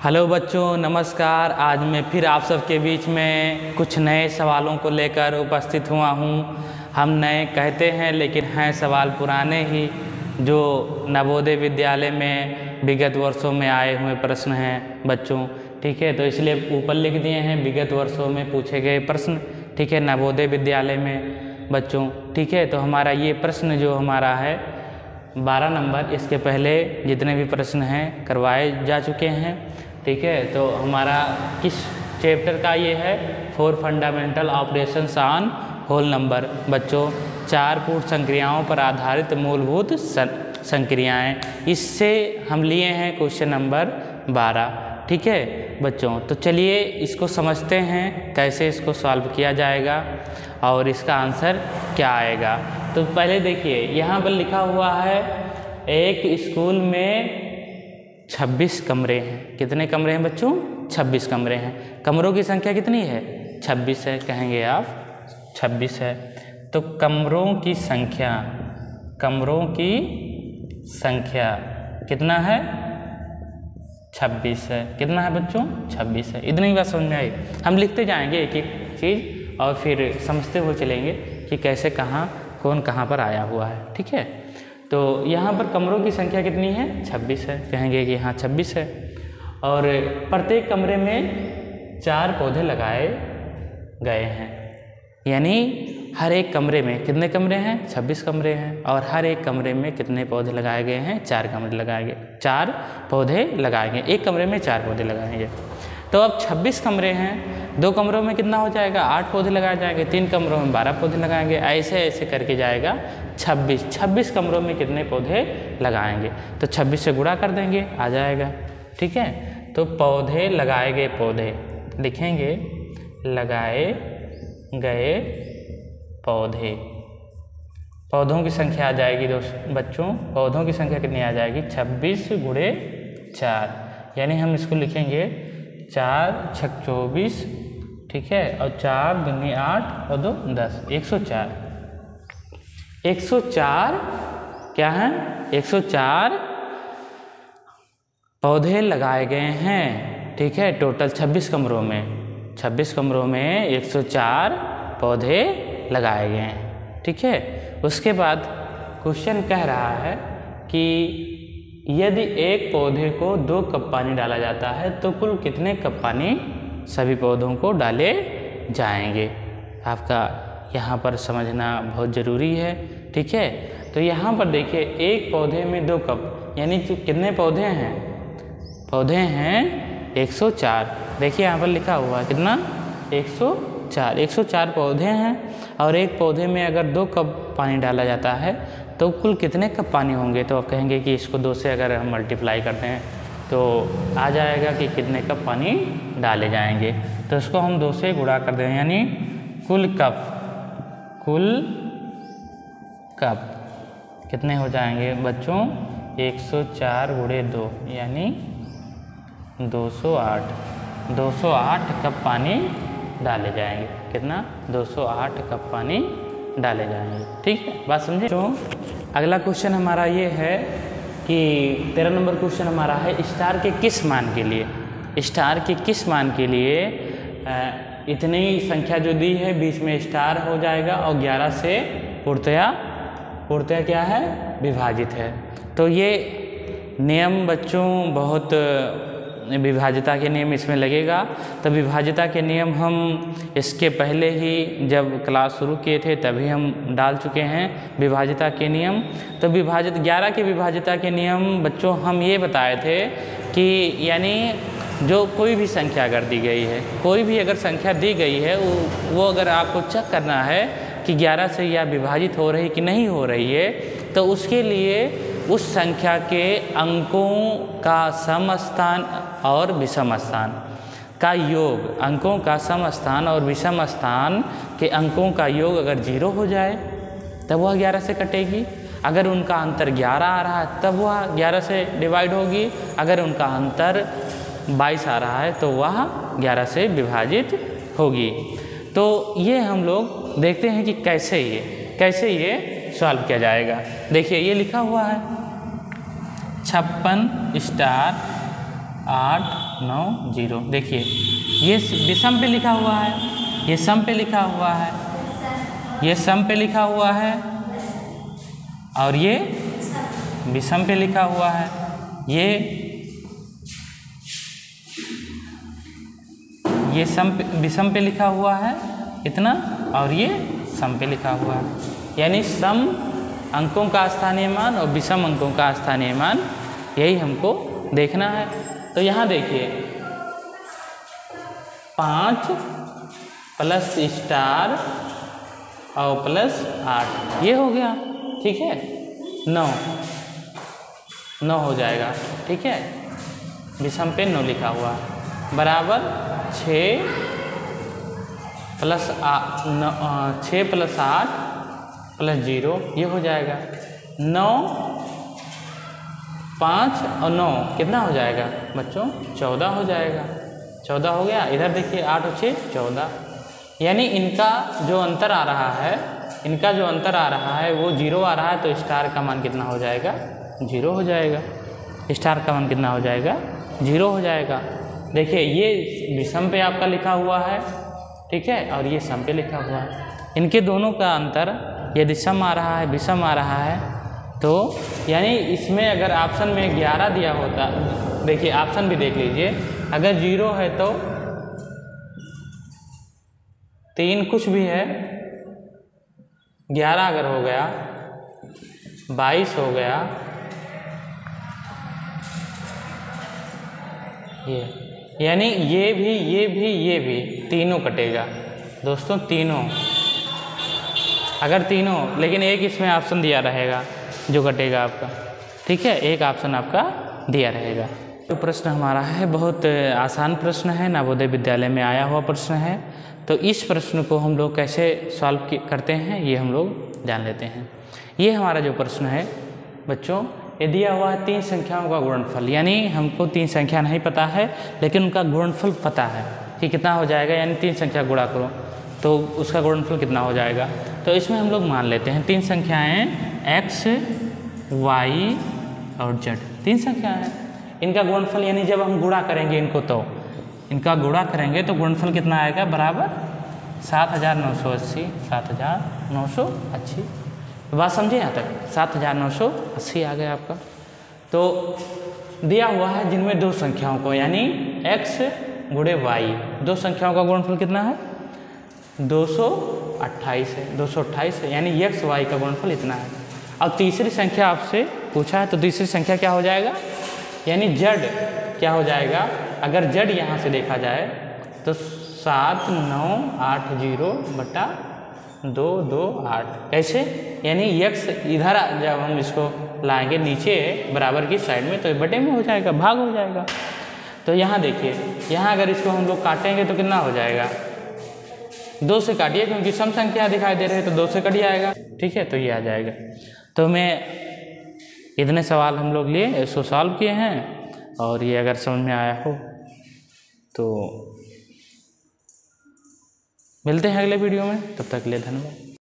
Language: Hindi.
हेलो बच्चों, नमस्कार। आज मैं फिर आप सबके बीच में कुछ नए सवालों को लेकर उपस्थित हुआ हूँ। हम नए कहते हैं, लेकिन हैं सवाल पुराने ही, जो नवोदय विद्यालय में विगत वर्षों में आए हुए प्रश्न हैं बच्चों। ठीक है तो इसलिए ऊपर लिख दिए हैं, विगत वर्षों में पूछे गए प्रश्न। ठीक है, नवोदय विद्यालय में बच्चों। ठीक है तो हमारा ये प्रश्न जो हमारा है, बारह नंबर, इसके पहले जितने भी प्रश्न हैं करवाए जा चुके हैं। ठीक है? तो हमारा किस चैप्टर का ये है? Four fundamental operation on whole number बच्चों, चार पूर्ण संक्रियाओं पर आधारित मूलभूत संक्रियाएँ। इससे हम लिए हैं क्वेश्चन नंबर बारह। ठीक है? बच्चों तो चलिए इसको समझते हैं, कैसे इसको सॉल्व किया जाएगा और इसका आंसर क्या आएगा। तो पहले देखिए, यहाँ पर लिखा हुआ है, एक स्कूल में 26 कमरे हैं। कितने कमरे हैं बच्चों? 26 कमरे हैं। कमरों की संख्या कितनी है? 26 है, कहेंगे आप 26 है। तो कमरों की संख्या, कमरों की संख्या कितना है? 26 है। कितना है बच्चों? 26 है। इतनी बात समझ में आई? हम लिखते जाएँगे एक एक चीज़ और फिर समझते हुए चलेंगे कि कैसे कहाँ, कौन कहाँ पर आया हुआ है। ठीक है? तो यहाँ पर कमरों की संख्या कितनी है? 26 है। कहेंगे कि हाँ 26 है। और प्रत्येक कमरे में चार पौधे लगाए गए हैं। यानी हर एक कमरे में कितने कमरे हैं? 26 कमरे हैं। और हर एक कमरे में कितने पौधे लगाए गए हैं? चार कमरे लगाए गए चार पौधे लगाए गए एक कमरे में चार पौधे लगाएँगे तो अब 26 कमरे हैं। दो कमरों में कितना हो जाएगा? आठ पौधे लगाए जाएँगे, तीन कमरों में बारह पौधे लगाएँगे, ऐसे ऐसे करके जाएगा 26 26 कमरों में कितने पौधे लगाएँगे? तो 26 से गुणा कर देंगे, आ जाएगा। ठीक है? तो पौधे लगाए गए पौधे, लिखेंगे, लगाए गए पौधे। पौधों की संख्या आ जाएगी दोस्त, बच्चों, पौधों की संख्या कितनी आ जाएगी? 26 गुड़े चार। यानी हम इसको लिखेंगे चार छक चौबीस ठीक है, और चार दुनी आठ और दो दस, एक सौ चार। एक सौ चार क्या है? एक सौ चार पौधे लगाए गए हैं, ठीक है टोटल छब्बीस कमरों में। छब्बीस कमरों में एक सौ चार पौधे लगाए गए हैं, ठीक है। उसके बाद क्वेश्चन कह रहा है कि यदि एक पौधे को दो कप पानी डाला जाता है तो कुल कितने कप पानी सभी पौधों को डाले जाएँगे। आपका यहाँ पर समझना बहुत ज़रूरी है, ठीक है? तो यहाँ पर देखिए, एक पौधे में दो कप, यानी कि कितने पौधे हैं? पौधे हैं 104 देखिए यहाँ पर लिखा हुआ है, कितना? 104 104 पौधे हैं और एक पौधे में अगर दो कप पानी डाला जाता है तो कुल कितने कप पानी होंगे? तो आप कहेंगे कि इसको दो से अगर हम मल्टीप्लाई करते हैं तो आ जाएगा कि कितने कप पानी डाले जाएँगे। तो इसको हम दो से गुणा कर दें, यानी कुल कप कुल कप कितने हो जाएँगे? बच्चों 104 गुड़े दो, यानी 208 208 कप पानी डाले जाएँगे। कितना? 208 कप पानी डाले जाएँगे। ठीक है? बात समझे? तो अगला क्वेश्चन हमारा ये है कि तेरह नंबर क्वेश्चन हमारा है, स्टार के किस मान के लिए? स्टार के किस मान के लिए इतनी संख्या जो दी है, बीच में स्टार हो जाएगा और 11 से पूर्तया पूर्तया क्या है? विभाजित है। तो ये नियम बच्चों बहुत विभाजिता के नियम इसमें लगेगा। तो विभाजिता के नियम हम इसके पहले ही जब क्लास शुरू किए थे तभी हम डाल चुके हैं विभाजिता के नियम। तो विभाजित 11 के विभाजिता के नियम बच्चों हम ये बताए थे कि यानी जो कोई भी संख्या अगर दी गई है कोई भी अगर संख्या दी गई है वो, अगर आपको चेक करना है कि 11 से या विभाजित हो रही कि नहीं हो रही है तो उसके लिए उस संख्या के अंकों का सम स्थान और विषम स्थान। का योग अंकों का सम स्थान और विषम स्थान के अंकों का योग अगर ज़ीरो हो जाए, तब वह ग्यारह से कटेगी। अगर उनका अंतर ग्यारह आ रहा है, तब वह ग्यारह से डिवाइड होगी। अगर उनका अंतर बाईस आ रहा है तो वह ग्यारह से विभाजित होगी। तो ये हम लोग देखते हैं कि कैसे ये कैसे ये सॉल्व किया जाएगा। देखिए, ये लिखा हुआ है, छप्पन स्टार आठ, नौ, ज़ीरो। देखिए, ये विषम पे लिखा हुआ है, ये सम पे लिखा हुआ है, ये सम पे लिखा हुआ है, और ये विषम पे लिखा हुआ है। ये ये सम विषम पे लिखा हुआ है, इतना, और ये सम पे लिखा हुआ है। यानी सम अंकों का स्थानीय मान और विषम अंकों का स्थानीय मान यही हमको देखना है। तो यहाँ देखिए, पाँच प्लस स्टार और प्लस आठ, ये हो गया, ठीक है? नौ नौ हो जाएगा, ठीक है? विषम पे नौ लिखा हुआ, बराबर छः प्लस छः प्लस आठ प्लस ज़ीरो, ये हो जाएगा, नौ पाँच और नौ कितना हो जाएगा? बच्चों, चौदह हो जाएगा। चौदह हो गया। इधर देखिए, आठ और छः, चौदह। यानी इनका जो अंतर आ रहा है, इनका जो अंतर आ रहा है, वो ज़ीरो आ रहा है तो स्टार का मान कितना हो जाएगा? ज़ीरो हो जाएगा। स्टार का मान कितना हो जाएगा? ज़ीरो हो जाएगा। देखिए, ये विषम पे आपका लिखा हुआ है, ठीक है? और ये सम पे लिखा हुआ है। इनके दोनों का अंतर यदि सम आ रहा है, विषम आ रहा है तो यानी इसमें अगर ऑप्शन में ग्यारह दिया होता, देखिए ऑप्शन भी देख लीजिए, अगर ज़ीरो है तो तीन कुछ भी है, ग्यारह अगर हो गया, बाईस हो गया, ये, यानी ये भी ये भी ये भी तीनों कटेगा। दोस्तों, तीनों, अगर तीनों, लेकिन एक इसमें ऑप्शन दिया रहेगा। जो कटेगा आपका। ठीक है, एक ऑप्शन आपका दिया रहेगा। तो प्रश्न हमारा है, बहुत आसान प्रश्न है नवोदय विद्यालय में आया हुआ प्रश्न है। तो इस प्रश्न को हम लोग कैसे सॉल्व करते हैं, ये हम लोग जान लेते हैं। ये हमारा जो प्रश्न है, बच्चों, ये दिया हुआ है तीन संख्याओं का गुणनफल। यानी हमको तीन संख्या नहीं पता है, लेकिन उनका गुणनफल पता है कि कितना हो जाएगा, यानी तीन संख्या गुणा करो तो उसका गुणनफल कितना हो जाएगा। तो इसमें हम लोग मान लेते हैं, तीन संख्याएँ एक्स वाई और जेड तीन संख्या है। इनका गुणनफल, यानी जब हम गुणा करेंगे इनको तो इनका गुणा करेंगे तो गुणनफल कितना आएगा? बराबर सात हज़ार नौ सौ अस्सी, सात हज़ार नौ सौ अस्सी। तो बात समझे यहाँ तक? सात हज़ार नौ सौ अस्सी आ गया आपका। तो दिया हुआ है जिनमें दो संख्याओं को, यानी x गुड़े वाई दो संख्याओं का गुणनफल कितना है? दो सौ अट्ठाईस है। दो सौ अट्ठाईस है, यानी एक्स वाई का गुणनफल इतना है। अब तीसरी संख्या आपसे पूछा है तो तीसरी संख्या क्या हो जाएगा? यानी जड क्या हो जाएगा? अगर जड यहाँ से देखा जाए तो सात नौ आठ ज़ीरो बटा दो दो आठ। कैसे? यानी यक्स इधर जब हम इसको लाएँगे नीचे बराबर की साइड में तो बटे में हो जाएगा, भाग हो जाएगा। तो यहाँ देखिए, यहाँ अगर इसको हम लोग काटेंगे तो कितना हो जाएगा? दो से काटिए, क्योंकि सम संख्या दिखाई दे रहे हैं तो दो से कट जाएगा। ठीक है तो ये आ जाएगा। तो मैं इतने सवाल हम लोग लिए इसको सॉल्व किए हैं, और ये अगर समझ में आया हो तो मिलते हैं अगले वीडियो में, तब तक के लिए धन्यवाद।